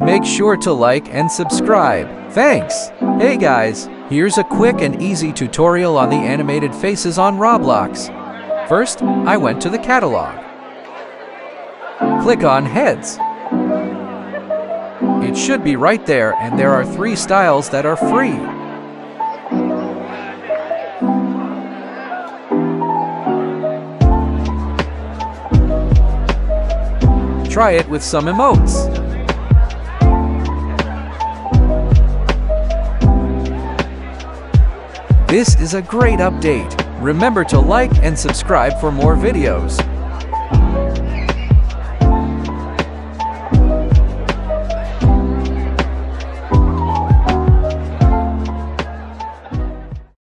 Make sure to like and subscribe. Thanks! Hey guys, here's a quick and easy tutorial on the animated faces on Roblox. First, I went to the catalog. Click on Heads. It should be right there and there are three styles that are free. Try it with some emotes. This is a great update. Remember to like and subscribe for more videos.